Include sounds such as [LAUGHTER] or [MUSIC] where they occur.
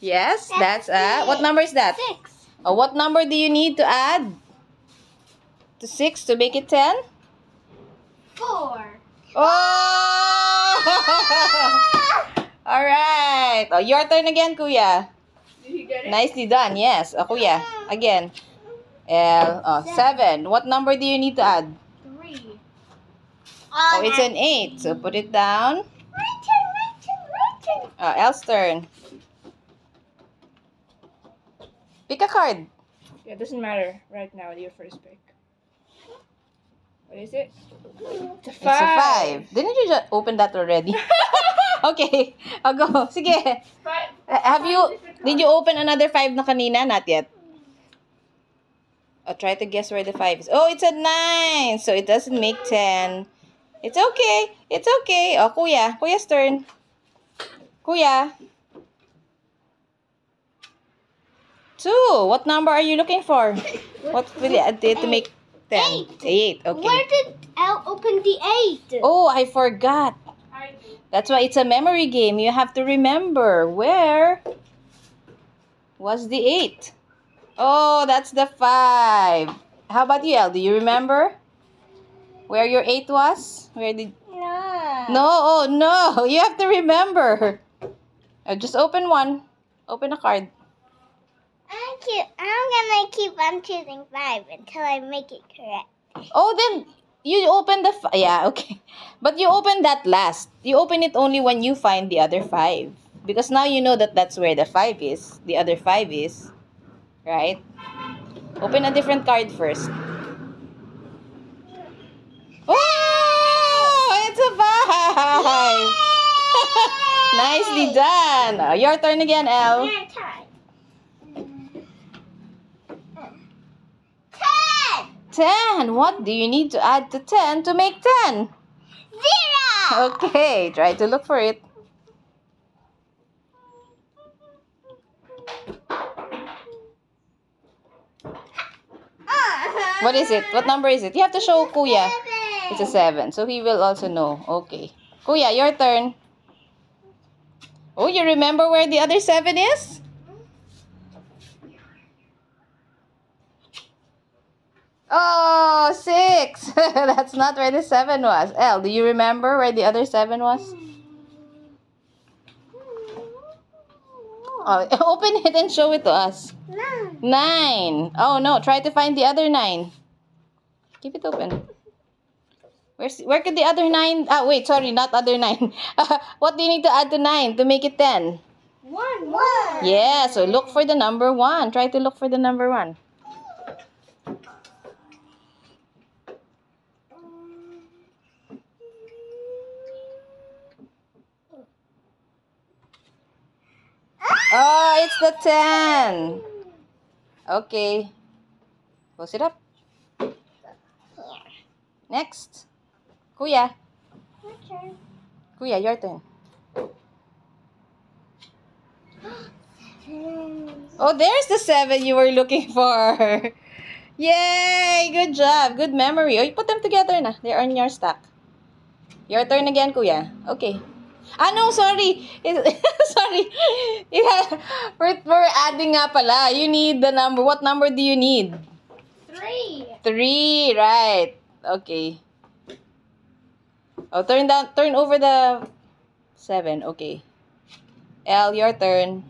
Yes, that's uh what number is that? Six. Oh, what number do you need to add to 6 to make it 10? Four. Oh! [LAUGHS] All right. Oh, your turn again, Kuya. Did you get Nicely done. Yes. Oh, Kuya. Again. L. Oh, seven. 7. What number do you need to add? Three. Oh, it's an 8. So put it down. My turn, my turn, my turn. Oh, L's turn. Pick a card. Yeah, it doesn't matter right now. Your first pick. What is it? It's a It's a 5. Didn't you just open that already? [LAUGHS] okay. I'll go. Sige. Five. Uh, Have you, did you open another 5 na kanina? Not yet. I'll try to guess where the 5 is. Oh, it's a 9. So it doesn't make 10. It's okay. It's okay. Oh, kuya. Kuya's turn. Kuya. 2. What number are you looking for? [LAUGHS] What will you add to make 10? 8. Eight. Okay. Where did L open the eight? Oh, I forgot. That's why it's a memory game. You have to remember where was the 8. Oh, that's the 5. How about you, El? Do you remember where your 8 was? Where did No. No, oh no. [LAUGHS] You have to remember. Uh, just open one. Open a card. I'm gonna keep on choosing five until I make it correct. Oh, then you open the f- yeah, okay. But you open that last. You open it only when you find the other 5 because now you know that that's where the 5 is. The other 5 is. Right? Open a different card first. Oh, it's a 5. [LAUGHS] Nicely done. Your turn again, El. Your turn. Ten. 10. What do you need to add to 10 to make 10? Zero. Okay, try to look for it. What is it? What number is it? You have to show Kuya. It's a 7. So he will also know. Okay. Kuya, your turn. Oh, you remember where the other 7 is? Oh, 6. [LAUGHS] That's not where the 7 was. El, do you remember where the other 7 was? Oh, [LAUGHS] open it and show it to us. Nine. 9. Oh, no. Try to find the other 9. Keep it open. Where's, where could the other 9... Ah, wait. Sorry. Not other 9. [LAUGHS] what do you need to add to 9 to make it 10? One. One. Yeah, so look for the number 1. Try to look for the number 1. Oh, it's the 10. Okay. Close it up. Next. Kuya. Turn. Kuya, your turn. Oh, there's the 7 you were looking for. [LAUGHS] Yay! Good job. Good memory. Oh, you put them together na. They're on your stack. Your turn again, Kuya. Okay. Ah, no, sorry. [LAUGHS] Sorry. Yeah, we're, we're adding nga pala. You need the number. What number do you need? Three. Three, right. Okay. Oh, turn down, turn over the seven. Okay. L, your turn.